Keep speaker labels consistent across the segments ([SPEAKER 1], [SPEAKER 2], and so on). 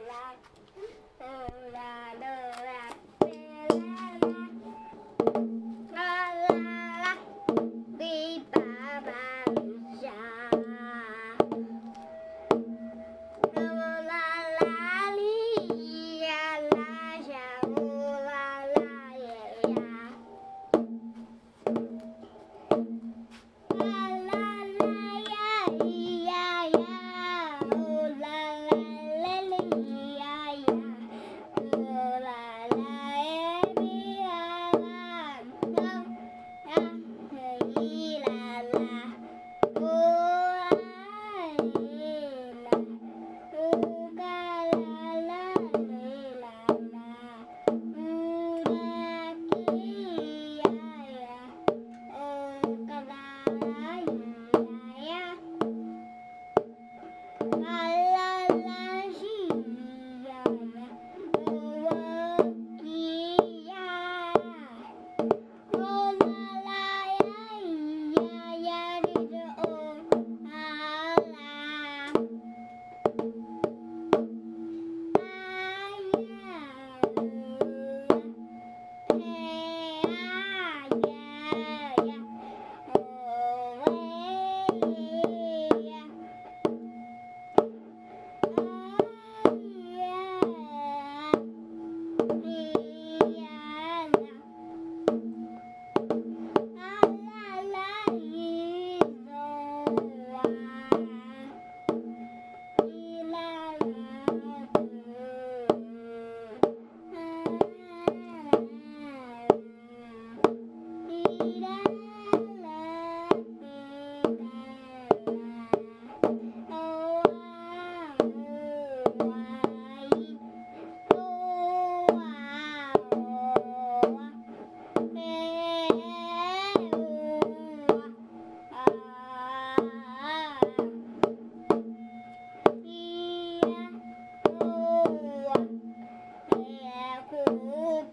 [SPEAKER 1] 啦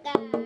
[SPEAKER 1] 啦